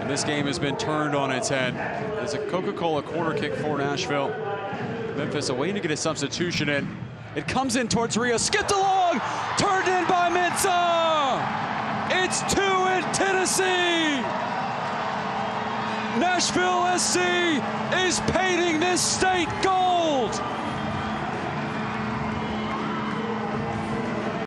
And this game has been turned on its head. There's a Coca-Cola corner kick for Nashville. Memphis waiting to get a substitution in. It comes in towards Rio, skipped along, turned in by Mensah. It's two in Tennessee. Nashville SC is painting this state gold.